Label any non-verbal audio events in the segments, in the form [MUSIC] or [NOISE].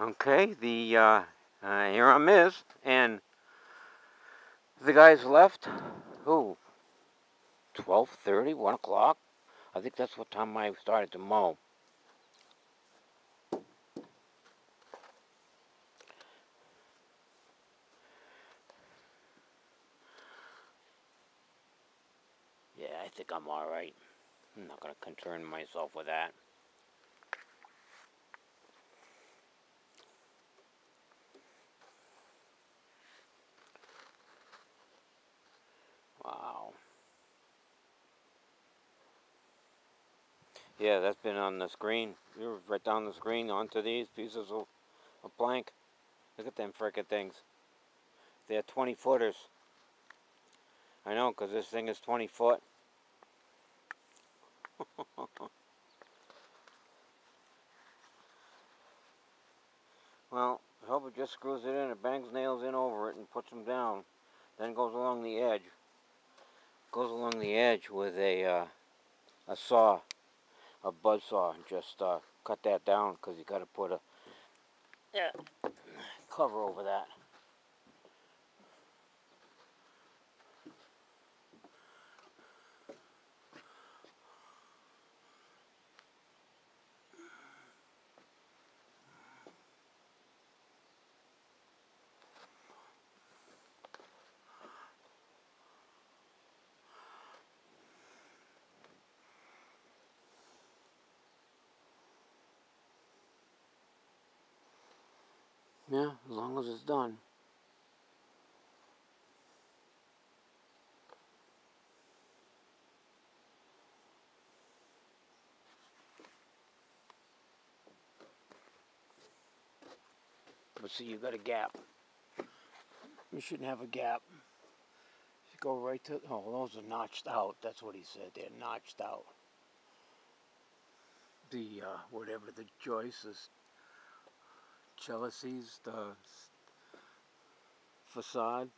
Okay, the uh, uh, here I'm is, and the guys left. Who? 12:30, 1 o'clock. I think that's what time I started to mow. Yeah, I think I'm all right. I'm not gonna concern myself with that. Wow. Yeah, that's been on the screen. You're right down the screen onto these pieces of, of plank. Look at them frickin' things. They're 20 footers. I know, 'cause this thing is 20 foot. [LAUGHS] well, I hope it just screws it in. It bangs nails in over it and puts them down. Then goes along the edge. Goes along the edge with a uh, a saw, a buzz saw, and just uh, cut that down because you got to put a yeah, cover over that. Yeah, as long as it's done. But see, you got a gap. You shouldn't have a gap. You go right to, oh, those are notched out. That's what he said. They're notched out. The, uh, whatever the joist is, Chelsea's, the facade.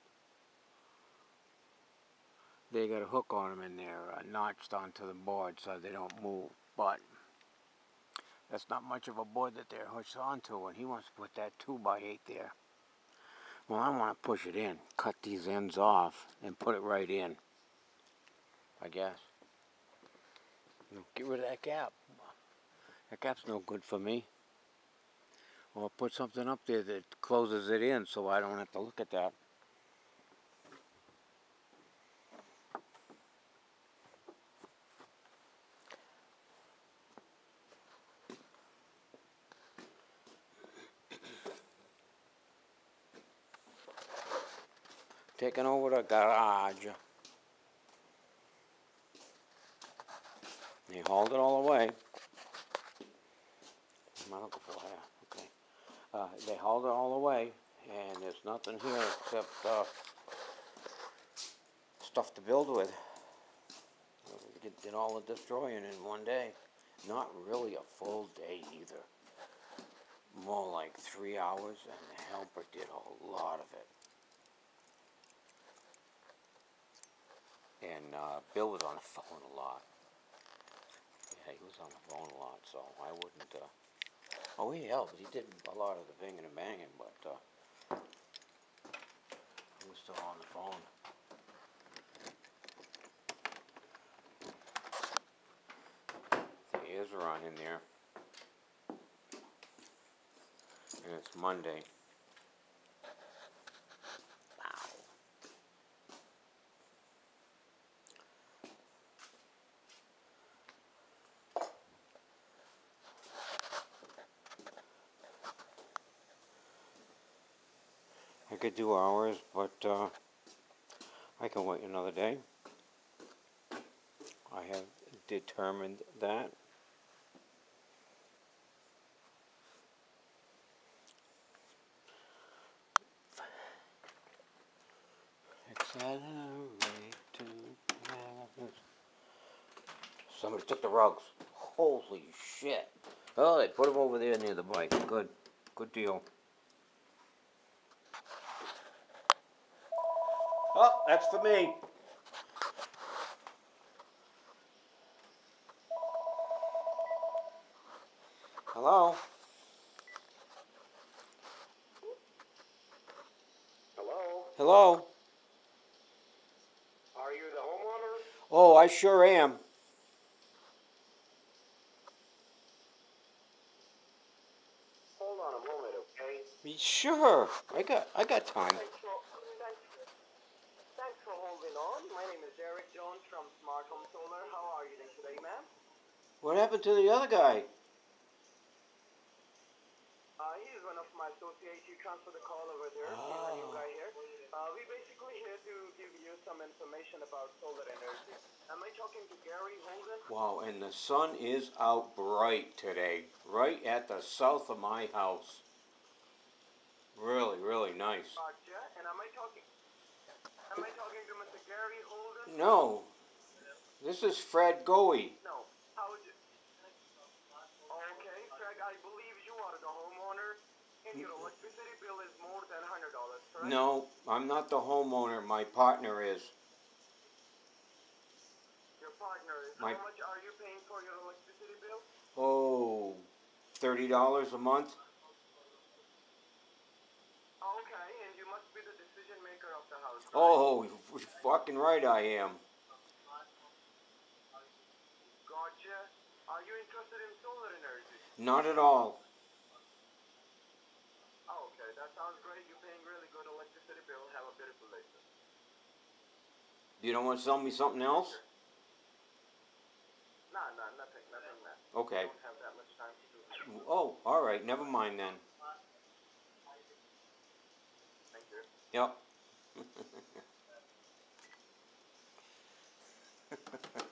They got a hook on them and they're uh, notched onto the board so they don't move. But that's not much of a board that they're hooked onto, and he wants to put that two by eight there. Well, I want to push it in, cut these ends off, and put it right in. I guess. Get rid of that gap. That gap's no good for me. Or put something up there that closes it in so I don't have to look at that. Taking over the garage. They hauled it all away. My uncle fell here. Okay. Uh, they hauled it all away, and there's nothing here except uh, stuff to build with. We did, did all the destroying in one day. Not really a full day either. More like three hours, and the helper did a lot of it. And uh, Bill was on the phone a lot. Yeah, he was on the phone a lot, so I wouldn't. Uh, oh, he helped. He did a lot of the binging and banging, but uh, he was still on the phone. The ears are on in there. And it's Monday. Could do hours, but uh, I can wait another day. I have determined that. Somebody took the rugs. Holy shit. Oh, they put them over there near the bike. Good. Good deal. Oh, that's for me. Hello? Hello? Hello? Are you the homeowner? Oh, I sure am. Hold on a moment, okay? Sure. I got I got time. Jones from Smart Home Solar. How are you today, ma'am? What happened to the other guy? Uh, he is one of my associates. You transfer the call over there. He's a new Oh. guy here. Uh, we basically here to give you some information about solar energy. Am I talking to Gary Holden? Wow, and the sun is out bright today, right at the south of my house. Really, really nice. Gotcha. And am I talking? Am I talking to Mr. Gary Holden? No, this is Fred Goey. No. How would you? Okay, Craig. I believe you are the homeowner, and your electricity bill is more than hundred dollars, correct? No, I'm not the homeowner. My partner is. Your partner is. My- How much are you paying for your electricity bill? Oh, thirty dollars a month. And you must be the decision maker of the house. Right? Oh, you're fucking right I am. Gotcha. Are you interested in solar energy? Not at all. Oh, okay, that sounds great. You're paying really good electricity bill. Have a beautiful day. You don't want to sell me something else? Nah, nah, nothing, nothing. Okay. Don't have that much time to do. Oh, all right. Never mind then. Ja. [LAUGHS]